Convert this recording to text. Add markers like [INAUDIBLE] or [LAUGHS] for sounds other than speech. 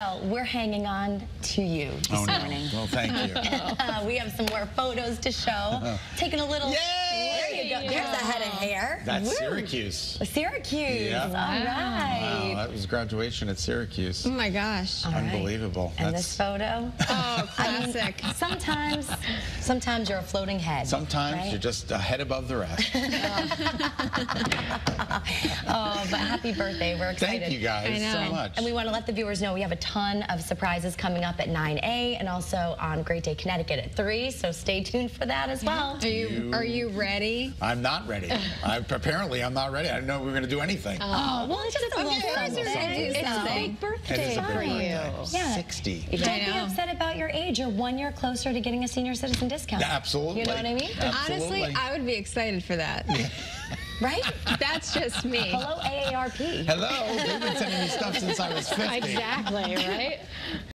Well, we're hanging on to you this Oh, no. morning. Well, thank you. [LAUGHS] Uh, we have some more photos to show. [LAUGHS] Taking a little. Yay! There you a head of hair. That's Woo. Syracuse. Syracuse. Yeah. All Wow, that was graduation at Syracuse. Oh my gosh. All right. Unbelievable. And That's this photo. Oh, [LAUGHS] I mean, classic. sometimes, sometimes you're a floating head. sometimes right? you're just a head above the rest. [LAUGHS] Oh, but happy birthday. We're excited. Thank you guys so And- much. And we want to let the viewers know we have a ton of surprises coming up at 9A and also on Great Day Connecticut at 3. So stay tuned for that as well. Are you You- are you ready? I'm not ready. I, apparently, I'm not ready. I didn't know we were going to do anything. Oh, well, it's just a little something. we're gonna do It's a big birthday it is a big for birthday. you. Yeah. 60. Don't be upset about your age. You're one year closer to getting a senior citizen discount. Absolutely. You know what I mean? Absolutely. Honestly, I would be excited for that. [LAUGHS] Right? That's just me. Hello, AARP. Hello. They've been sending me stuff since I was [LAUGHS] 50. Exactly, right?